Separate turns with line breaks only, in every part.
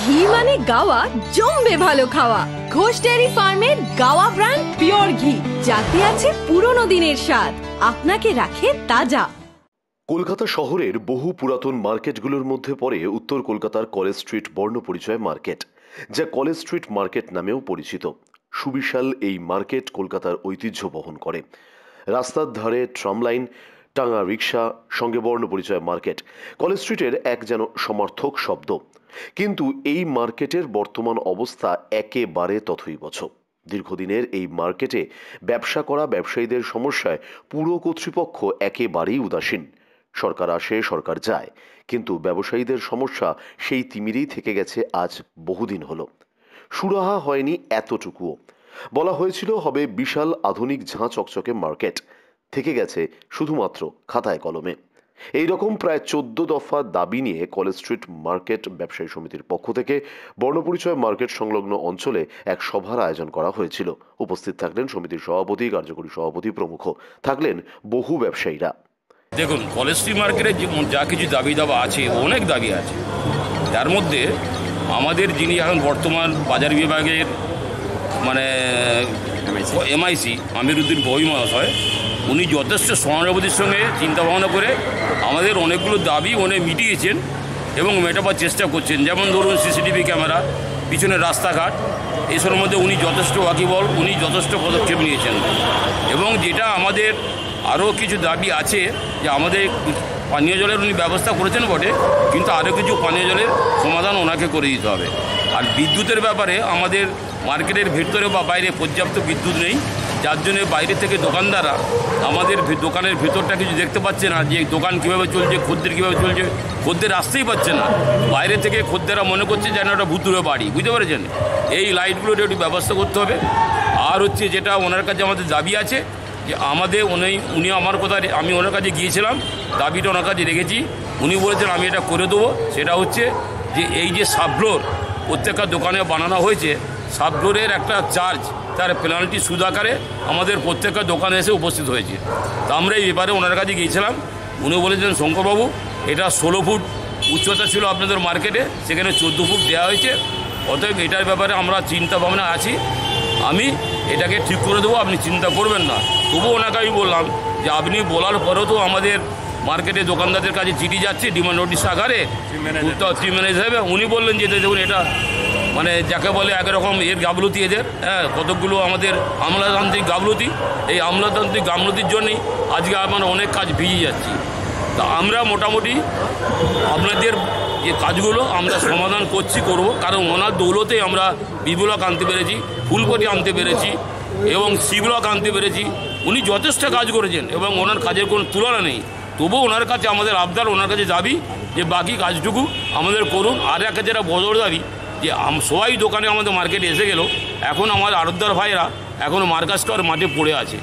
ঘি মানে গাওয়া, জমবে ভালো খাওয়া। ঘোষ ডেয়ারি ফার্মের গাওয়া ব্র্যান্ড পিওর ঘি, যাতে আছে পুরনো দিনের স্বাদ। আপনাকে রাখে তাজা।
কলকাতা শহরের বহু পুরাতন মার্কেটগুলোর মধ্যে পড়ে উত্তর কলকাতার কলেজ স্ট্রিট বর্ণপরিচয় মার্কেট, যা কলেজ স্ট্রিট মার্কেট নামেও পরিচিত। সুবিশাল এই মার্কেট কলকাতার ঐতিহ্য বহন করে। রাস্তার ধারে ট্রাম লাইন টাঙা রিক্সা সঙ্গে বর্ণপরিচয় মার্কেট। কলেজ স্ট্রিটের এক যেন সমর্থক শব্দ। কিন্তু এই মার্কেটের বর্তমান অবস্থা একেবারে তথৈবচ। দীর্ঘদিনের এই মার্কেটে ব্যবসা করা ব্যবসায়ীদের সমস্যায় পুরো কর্তৃপক্ষ একেবারেই উদাসীন। সরকার আসে, সরকার যায়। কিন্তু ব্যবসায়ীদের সমস্যা সেই তিমিরেই থেকে গেছে আজ বহুদিন হলো। সুরাহা হয়নি এতটুকুও। বলা হয়েছিল হবে বিশাল আধুনিক ঝাঁ চকচকে মার্কেট। থেকে গেছে শুধুমাত্র খাতায় কলমে। এই রকম প্রায় চোদ্দ দফা দাবি নিয়ে কলেজ স্ট্রিট মার্কেট ব্যবসায়ী সমিতির পক্ষ থেকে বর্ণপরিচয় মার্কেট সংলগ্ন অঞ্চলে এক সভার আয়োজন করা হয়েছিল। উপস্থিত থাকলেন সমিতির সভাপতি কার্যকরী সভাপতি প্রমুখ। থাকলেন বহু ব্যবসায়ীরা।
দেখুন কলেজ স্ট্রিট মার্কেটে যা কিছু দাবি দাবা আছে অনেক দাবি আছে। তার মধ্যে আমাদের যিনি এখন বর্তমান বাজার বিভাগের মানে এমআইসি আমিরুদ্দিন বই মহাশয় উনি যথেষ্ট সহানুভূতির সঙ্গে চিন্তা ভাবনা করে আমাদের অনেকগুলো দাবি উনি মিটিয়েছেন এবং মেটাবার চেষ্টা করছেন। যেমন ধরুন সিসিটিভি ক্যামেরা, পিছনে রাস্তাঘাট, এসবের মধ্যে উনি যথেষ্ট ওয়াকিবল উনি যথেষ্ট পদক্ষেপ নিয়েছেন। এবং যেটা আমাদের আরও কিছু দাবি আছে যে আমাদের পানীয় জলের উনি ব্যবস্থা করেছেন বটে, কিন্তু আরও কিছু পানীয় জলের সমাধান ওনাকে করে দিতে হবে। আর বিদ্যুতের ব্যাপারে আমাদের মার্কেটের ভেতরে বা বাইরে পর্যাপ্ত বিদ্যুৎ নেই। যার জন্য বাইরে থেকে দোকানদাররা আমাদের দোকানের ভেতরটা কিছু দেখতে পাচ্ছে না, যে দোকান কীভাবে চলছে, খদ্দের কীভাবে চলছে, খদ্দের আসতেই পাচ্ছে না। বাইরে থেকে খদ্দেরা মনে করছে যেন একটা ভুতুরে বাড়ি, বুঝতে পেরেছেন? এই লাইটগুলোর একটু ব্যবস্থা করতে হবে। আর হচ্ছে যেটা ওনার কাছে আমাদের দাবি আছে, যে আমাদের উনি উনি আমার কথা আমি ওনার কাছে গিয়েছিলাম, দাবিটা ওনার কাছে রেখেছি। উনি বলেছেন, আমি এটা করে দেবো। সেটা হচ্ছে যে এই যে সাবফ্লোর, প্রত্যেকটা দোকানে বানানো হয়েছে, সাবফ্লোরের একটা চার্জ তার পেনাল্টি সুদ আকারে আমাদের প্রত্যেকটা দোকানে এসে উপস্থিত হয়েছে। তা আমরা এই ব্যাপারে ওনার কাছে গিয়েছিলাম। উনি বলেছেন শঙ্করবাবু এটা ষোলো ফুট উচ্চতা ছিল আপনাদের মার্কেটে সেখানে চোদ্দ ফুট দেওয়া হয়েছে। অতএব এটার ব্যাপারে আমরা চিন্তা ভাবনা আছি। আমি এটাকে ঠিক করে দেবো আপনি চিন্তা করবেন না। তবুও ওনাকে আমি বললাম যে আপনি বলার পরেও তো আমাদের মার্কেটে দোকানদারদের কাছে চিঠি যাচ্ছে ডিমান্ড নোটিশ আকারে থ্রি ম্যানেজ হবে উনি বললেন যে দেখুন এটা মানে যাকে বলে একরকম এর গাবলতি এদের হ্যাঁ কতকগুলো আমাদের আমলাতান্ত্রিক গাবলতি, এই আমলাতান্ত্রিক গাবলতির জন্যই আজকে আমরা অনেক কাজ ভিজে যাচ্ছি। তা আমরা মোটামুটি আপনাদের যে কাজগুলো আমরা সমাধান করছি, করব, কারণ ওনার দৌলতে আমরা বিবলক আনতে পেরেছি ফুলকটি আনতে পেরেছি এবং শিবলক আনতে পেরেছি। উনি যথেষ্ট কাজ করেছেন এবং ওনার কাজের কোনো তুলনা নেই। তবুও ওনার কাছে আমাদের আবদার, ওনার কাছে দাবি যে বাকি কাজটুকু আমাদের করুন। আর একটা যেটা বদল দাবি যে সবাই দোকানে আমাদের মার্কেটে এসে গেল। এখন আমার আরদার ভাইরা এখনও মার্কাস স্টোর মাঠে পড়ে আছে।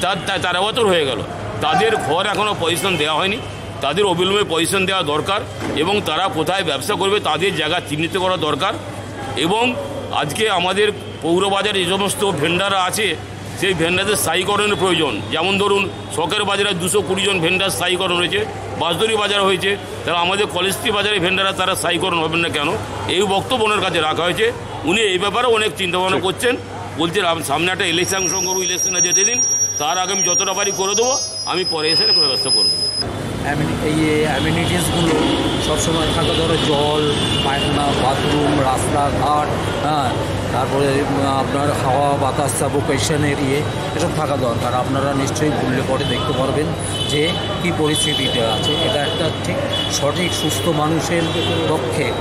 তার তেরো বছর হয়ে গেল। তাদের ঘর এখনও পজিশন দেওয়া হয়নি। তাদের অবিলম্বে পজিশন দেওয়া দরকার এবং তারা কোথায় ব্যবসা করবে তাদের জায়গা চিহ্নিত করা দরকার। এবং আজকে আমাদের পৌরবাজার যে সমস্ত ভেন্ডাররা আছে সেই ভেন্ডারদের স্থায়ীকরণের প্রয়োজন। যেমন ধরুন শখের বাজারে দুশো কুড়ি জন ভেন্ডার স্থায়ীকরণ হয়েছে বাসদরি বাজার হয়েছে তারা আমাদের কলেজটি বাজারে ভেন্ডাররা তারা স্থায়ীকরণ হবেন না কেন? এই বক্তব্য ওনার কাছে রাখা হয়েছে। উনি এই ব্যাপারে অনেক চিন্তাভাবনা করছেন। বলছেন আম- সামনে একটা ইলেকশন সংগ্রহ ইলেকশনে যেতে দিন তার আগে আমি যতটা পারি করে দেবো আমি পরে এসে ব্যবস্থা করে দেবো।
এই অ্যামিনিটিসগুলো সবসময় থাকে ধরো জল পায়খানা বাথরুম রাস্তাঘাট হ্যাঁ তারপরে আপনার হাওয়া বাতাস সাবোকেশনের ইয়ে এসব থাকা দরকার। আপনারা নিশ্চয়ই ঘুরলে পরে দেখতে পারবেন যে কী পরিস্থিতিটা আছে। এটা একটা ঠিক সঠিক সুস্থ মানুষের পক্ষে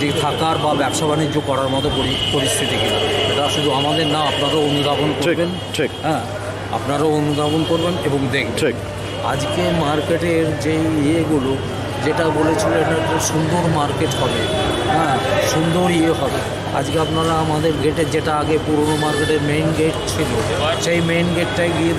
যে থাকার বা ব্যবসা বাণিজ্য করার মতো পরি- পরিস্থিতি কিনা এটা শুধু আমাদের না আপনারাও অনুধাবন করবেন।
ঠিক।
হ্যাঁ আপনারাও অনুধাবন করবেন এবং দেখবেন।
ঠিক।
আজকে মার্কেটের যে ইয়েগুলো যেটা বলেছিল এটা একটা সুন্দর মার্কেট হবে। হ্যাঁ সুন্দর ইয়ে হবে। আজকে আপনারা আমাদের গেটের যেটা আগে পুরনো মার্কেটের মেইন গেট ছিল, সেই মেইন গেটটায় গিয়ে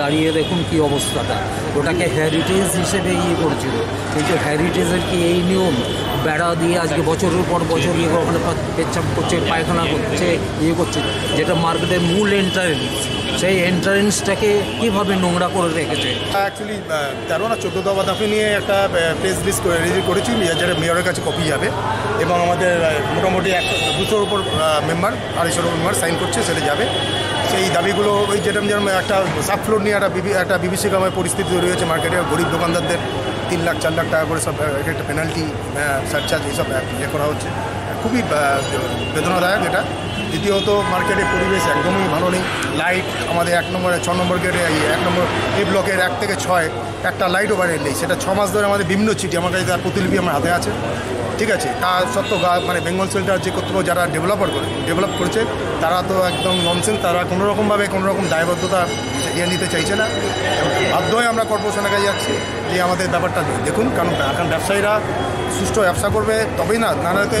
দাঁড়িয়ে দেখুন কি অবস্থাটা। ওটাকে হেরিটেজ হিসেবে ইয়ে করছিল। কিন্তু হেরিটেজের কি এই নিয়ম? বেড়া দিয়ে আজকে বছরের পর বছর ইয়ে ওখানে পেচ্ছাপ করছে, পায়খানা করছে ইয়ে করছে। যেটা মার্কেটের মূল এন্ট্রান্স সেই এন্ট্রান্সটাকে কীভাবে নোংরা করে রেখেছে?
অ্যাকচুয়ালি তেরো না চোদ্দ দফা দাফি নিয়ে একটা প্রেস লিস্ট রেডি করেছি। যেটা মেয়রের কাছে কপি যাবে। এবং আমাদের মোটামুটি এক দুশোর উপর মেম্বার আড়াইশোর মেম্বার সাইন করছে, সেটা যাবে। সেই দাবিগুলো, ওই যেরকম যেরকম একটা সাবফ্লোর নিয়ে একটা একটা বিভীষিকাময় পরিস্থিতি তৈরি হয়েছে মার্কেটে গরিব দোকানদারদের তিন লাখ, চার লাখ টাকা করে সব একটা পেনাল্টি সারচার্জ এইসব ইয়ে করা হচ্ছে। খুবই বেদনাদায়ক এটা। দ্বিতীয়ত মার্কেটের পরিবেশ একদমই ভালো নেই। লাইট আমাদের এক নম্বরে, ছ নম্বর গেটে এই এক নম্বর এ ব্লকের এক থেকে ছয়, একটা লাইট ওভারের নেই। সেটা ছ মাস ধরে আমাদের বিভিন্ন চিঠি, আমার কাছে তার প্রতিলিপি আমার হাতে আছে। ঠিক আছে, তা সত্ত্বেও মানে বেঙ্গল সেল্টার যে কর্তৃপক্ষ যারা ডেভেলপার করে ডেভেলপ করেছে, তারা তো একদম ননসেন্স তারা কোনো রকমভাবে কোনো রকম দায়বদ্ধতা ইয়ে নিতে চাইছে না। বাধ্য হয়ে আমরা কর্পোরেশনের কাছে যাচ্ছি। যে আমাদের ব্যাপারটা দেখুন কারণ এখন ব্যবসায়ীরা সুষ্ঠু ব্যবসা করবে তবেই না নাহলে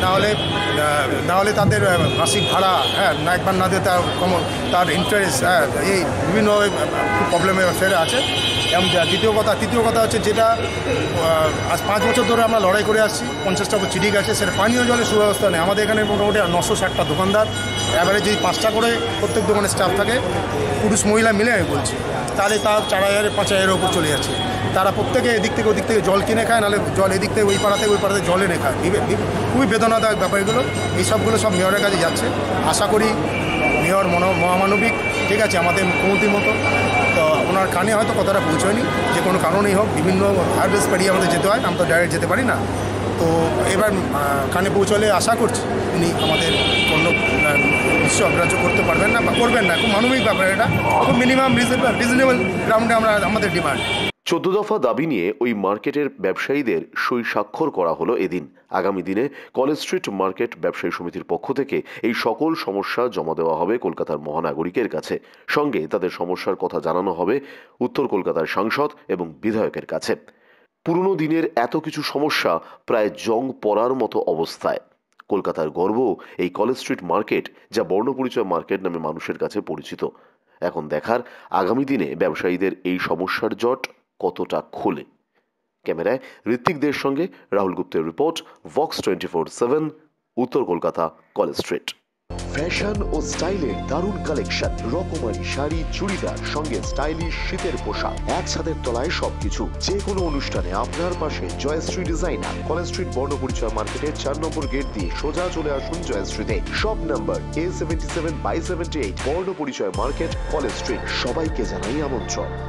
না হলে আহ, না হলে তাদের মাসিক ভাড়া হ্যাঁ না একবার না দিয়ে তার তার ইন্টারেস্ট হ্যাঁ এই বিভিন্ন প্রবলেমে ব্যবসায়ীরা আছে। এবং দ্বিতীয় কথা তৃতীয় কথা হচ্ছে যেটা আজ পাঁচ বছর ধরে আমরা লড়াই করে আসছি। পঞ্চাশটা উপর চিঠি গেছে, সেটা পানীয় জলের সুব্যবস্থা নেই। আমাদের এখানে মোটামুটি নশো ষাটটা দোকানদার। এবারে যদি পাঁচটা করে প্রত্যেক দোকানে স্টাফ থাকে, পুরুষ মহিলা মিলে আমি বলছি। তাহলে তার চার হাজারের, পাঁচ হাজারের ওপর চলে যাচ্ছে। তারা প্রত্যেকে এদিক থেকে ওদিক থেকে জল কিনে খায়, নাহলে জল এদিক থেকে ওই পাড়াতে ওই পাড়াতে জল এনে খায়। খুবই বেদনাদায়ক ব্যাপারগুলো। এই সবগুলো সব মেয়রের কাছে যাচ্ছে। আশা করি মেয়র মন মহামানবিক, ঠিক আছে, আমাদের মুখ্যমন্ত্রীর মতো। ওনার কানে হয়তো কথাটা পৌঁছয়নি, যে কোনো কারণেই হোক, বিভিন্ন অ্যাড্রেস পেরিয়ে আমাদের যেতে হয়, আমরা তো ডাইরেক্ট যেতে পারি না। তো এবার কানে পৌঁছলে আশা করছি উনি আমাদের কোনো নিশ্চয় অগ্রাহ্য করতে পারবেন না বা করবেন না, খুব মানবিক ব্যাপার এটা। খুব মিনিমাম রিজনেবল গ্রাউন্ডে আমরা, আমাদের ডিমান্ড
চোদ্দ দফা দাবি নিয়ে ওই মার্কেটের ব্যবসায়ীদের সই স্বাক্ষর করা হলো এদিন। আগামী দিনে কলেজ স্ট্রিট মার্কেট ব্যবসায়ী সমিতির পক্ষ থেকে এই সকল সমস্যা জমা দেওয়া হবে কলকাতার মহানাগরিকের কাছে। সঙ্গে তাদের সমস্যার কথা জানানো হবে উত্তর কলকাতার সাংসদ এবং বিধায়কের কাছে। পুরনো দিনের এত কিছু সমস্যা প্রায় জং পড়ার মতো অবস্থায়। কলকাতার গর্ব এই কলেজ স্ট্রিট মার্কেট যা বর্ণপরিচয় মার্কেট নামে মানুষের কাছে পরিচিত। এখন দেখার আগামী দিনে ব্যবসায়ীদের এই সমস্যার জট কতটা খোলে। ক্যামেরায় ঋত্বিকদের সঙ্গে রাহুল গুপ্তের report vox twenty four seven উত্তর কলকাতা, কলেজ স্ট্রিট। ফ্যাশন ও স্টাইলের দারুণ কালেকশন রকমারি শাড়ি, চুড়িদার, সঙ্গে স্টাইলিশ শীতের পোশাক। এক ছাদের তলায় সবকিছু। যে কোনো অনুষ্ঠানে আপনার পাশে জয়শ্রী ডিজাইনার কলেজ স্ট্রিট বর্ণ পরিচয় মার্কেটের চার নম্বর গেট দিয়ে সোজা চলে আসুন জয়শ্রীতে। Shop number A seventy seven by seventy eight Barnaparichay market, college street. সবাইকে জানাই আমন্ত্রণ।